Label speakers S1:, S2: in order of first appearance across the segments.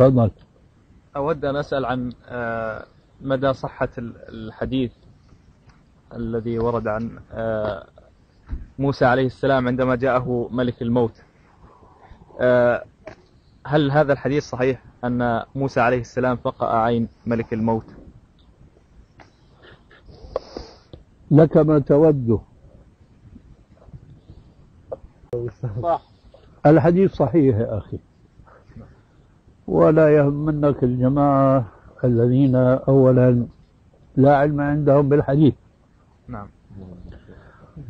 S1: تفضل.
S2: أود أن أسأل عن آه، مدى صحة الحديث الذي ورد عن آه، موسى عليه السلام عندما جاءه ملك الموت. آه، هل هذا الحديث صحيح أن موسى عليه السلام فقأ عين ملك الموت؟
S1: لك ما توده
S2: صح.
S1: الحديث صحيح يا أخي. ولا يهمنك الجماعة الذين أولا لا علم عندهم بالحديث.
S2: نعم.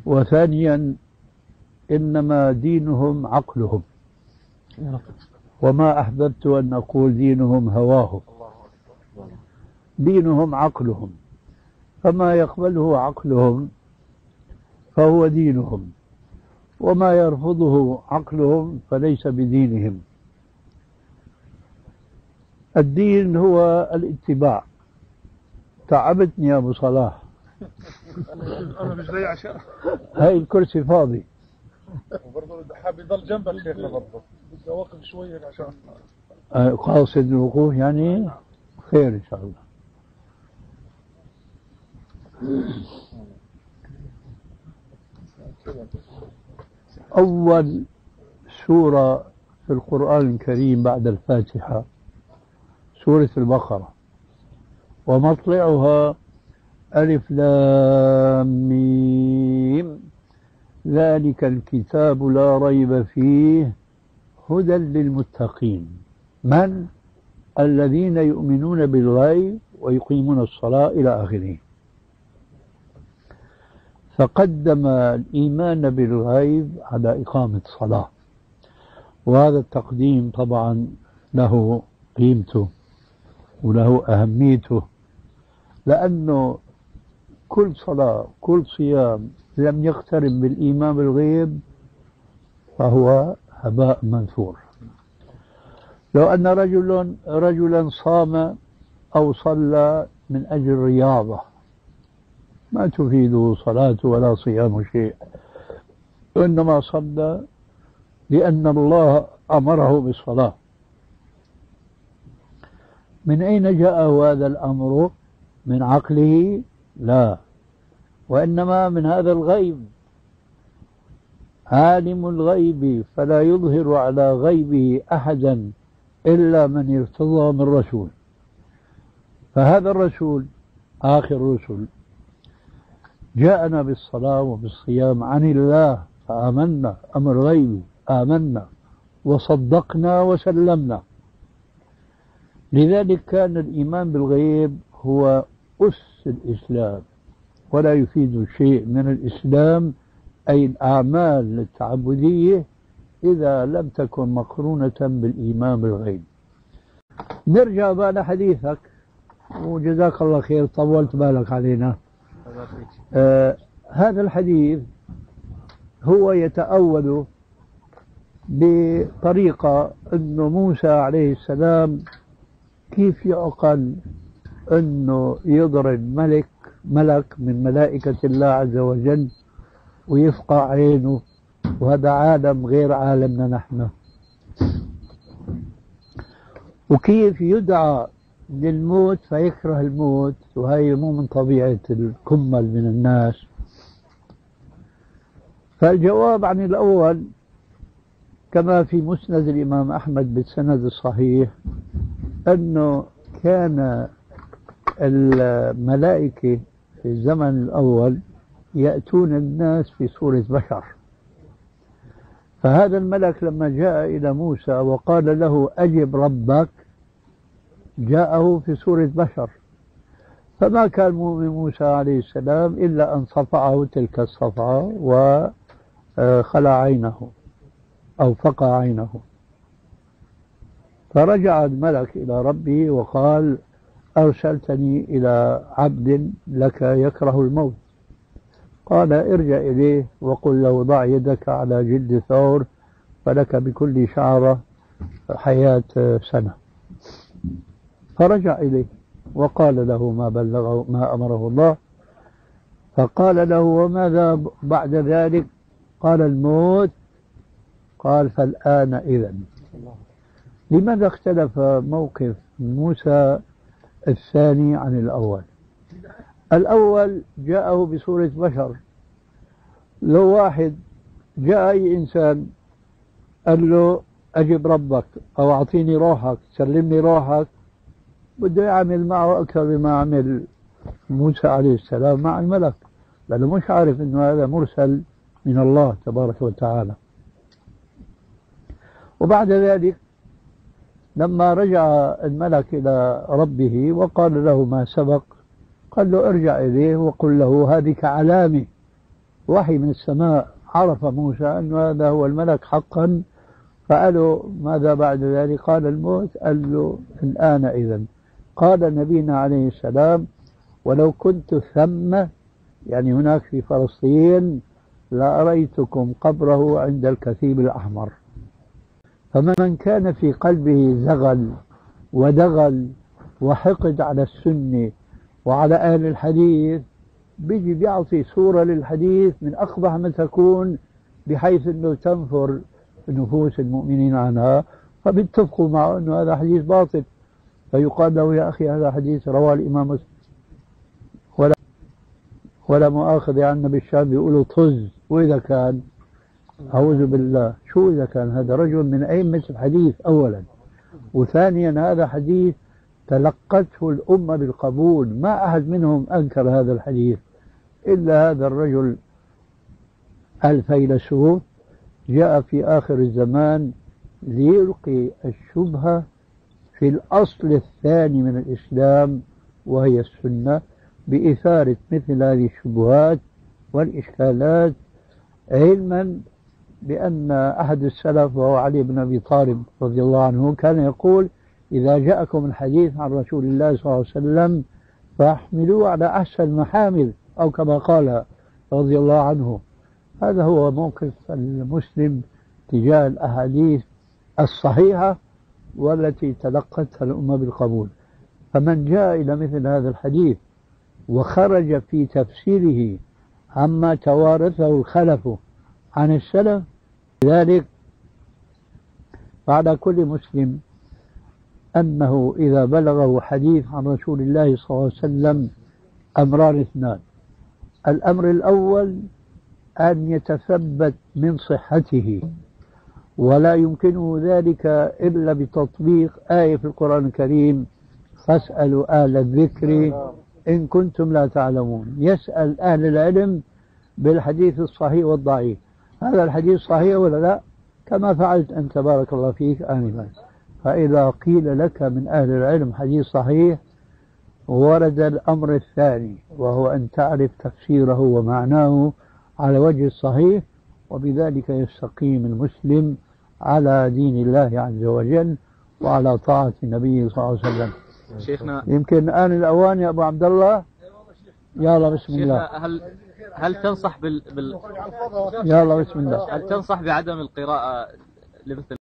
S1: وثانيا إنما دينهم عقلهم. وما أحببت أن أقول دينهم هواهم. دينهم عقلهم. فما يقبله عقلهم فهو دينهم. وما يرفضه عقلهم فليس بدينهم. الدين هو الاتباع. تعبتني يا أبو صلاح.
S3: أنا مش جاي عشان
S1: هاي الكرسي فاضي.
S3: وبرضه حابب يضل جنبك شيخنا برضه. بدي اوقف شوية عشان
S1: آه، قاصد الوقوف يعني خير إن شاء الله. أول سورة في القرآن الكريم بعد الفاتحة. سورة البقرة. ومطلعها ألف لام ميم. ذلك الكتاب لا ريب فيه. هدى للمتقين. من؟ الذين يؤمنون بالغيب ويقيمون الصلاة إلى آخره. فقدم الإيمان بالغيب على إقامة الصلاة. وهذا التقديم طبعا له قيمته. وله أهميته. لأنه كل صلاة كل صيام لم يقترب بالإيمان بالغيب فهو هباء منثور. لو أن رجل رجلا صام أو صلى من أجل رياضة ما تفيده صلاة ولا صيام شيء. وإنما صلى لأن الله أمره بالصلاة. من أين جاءه هذا الأمر؟ من عقله؟ لا. وإنما من هذا الغيب. عالم الغيب فلا يظهر على غيبه أحدا إلا من ارتضى من رسول. فهذا الرسول آخر الرسل جاءنا بالصلاة وبالصيام عن الله فآمنا أمر غيبي آمنا وصدقنا وسلمنا. لذلك كان الإيمان بالغيب هو أس الإسلام ولا يفيد شيء من الإسلام أي الأعمال التعبدية إذا لم تكن مقرونة بالإيمان بالغيب. نرجع بقى لحديثك وجزاك الله خير طولت بالك علينا. آه هذا الحديث هو يتأول بطريقة أنه موسى عليه السلام كيف يعقل أنه يضرب ملك ملك من ملائكة الله عز وجل ويفقع عينه وهذا عالم غير عالمنا نحن؟ وكيف يدعى للموت فيكره الموت؟ وهي مو من طبيعة الكمل من الناس. فالجواب عن الأول كما في مسند الإمام أحمد بالسند الصحيح أنه كان الملائكة في الزمن الأول يأتون الناس في صورة بشر. فهذا الملك لما جاء إلى موسى وقال له أجب ربك جاءه في صورة بشر. فما كان مؤمن موسى عليه السلام إلا أن صفعه تلك الصفعة وخلع عينه أو فقع عينه. فرجع الملك إلى ربه وقال أرسلتني إلى عبد لك يكره الموت. قال ارجع إليه وقل له ضع يدك على جلد ثور فلك بكل شعرة حياة سنة. فرجع إليه وقال له ما بلغه ما أمره الله. فقال له وماذا بعد ذلك؟ قال الموت. قال فالآن إذا لماذا اختلف موقف موسى الثاني عن الأول؟ الأول جاءه بصورة بشر. لو واحد جاء أي إنسان قال له أجب ربك أو أعطيني روحك سلمني روحك بده يعمل معه أكثر مما عمل موسى عليه السلام مع الملك لأنه مش عارف أنه هذا مرسل من الله تبارك وتعالى. وبعد ذلك لما رجع الملك إلى ربه وقال له ما سبق قال له ارجع إليه وقل له هذه كعلامة وحي من السماء عرف موسى أن هذا هو الملك حقا فقالوا ماذا بعد ذلك؟ قال الموت. قال له الآن إذا قال نبينا عليه السلام ولو كنت ثم يعني هناك في فلسطين لأريتكم قبره عند الكثيب الأحمر فمن كان في قلبه زغل ودغل وحقد على السنة وعلى أهل الحديث بيجي بيعطي صورة للحديث من أقبح ما تكون بحيث أنه تنفر نفوس المؤمنين عنها فبيتفقوا معه أنه هذا حديث باطل. فيقال له يا أخي هذا حديث رواه الإمام مسلم. ولا ولا مؤاخذة عنا بالشام بيقولوا طز وإذا كان أعوذ بالله. شو إذا كان هذا رجل من أئمة الحديث أولا؟ وثانيا هذا حديث تلقته الأمة بالقبول. ما أحد منهم أنكر هذا الحديث. إلا هذا الرجل الفيلسوف جاء في آخر الزمان ليلقي الشبهة في الأصل الثاني من الإسلام وهي السنة بإثارة مثل هذه الشبهات والإشكالات علما بأن أحد السلف وهو علي بن أبي طالب رضي الله عنه كان يقول إذا جاءكم الحديث عن رسول الله صلى الله عليه وسلم فاحملوه على أحسن المحامل أو كما قال رضي الله عنه. هذا هو موقف المسلم تجاه الأحاديث الصحيحة والتي تلقتها الأمة بالقبول. فمن جاء إلى مثل هذا الحديث وخرج في تفسيره عما توارثه الخلف عن السلف لذلك فعلى كل مسلم أنه إذا بلغه حديث عن رسول الله صلى الله عليه وسلم أمران اثنان. الأمر الأول أن يتثبت من صحته ولا يمكنه ذلك إلا بتطبيق آية في القرآن الكريم فاسألوا أهل الذكر إن كنتم لا تعلمون. يسأل أهل العلم بالحديث الصحيح والضعيف. هذا الحديث صحيح ولا لا؟ كما فعلت أنت بارك الله فيك آنفا. فإذا قيل لك من أهل العلم حديث صحيح ورد الأمر الثاني وهو أن تعرف تفسيره ومعناه على وجه الصحيح وبذلك يستقيم المسلم على دين الله عز وجل وعلى طاعة النبي صلى الله عليه وسلم.
S2: شيخنا
S1: يمكن الآن الأوان يا أبو عبد الله؟ يلا بسم الله.
S2: شيخنا هل هل تنصح بال, بال
S1: يلا بسم الله.
S2: هل تنصح بعدم القراءة لمثل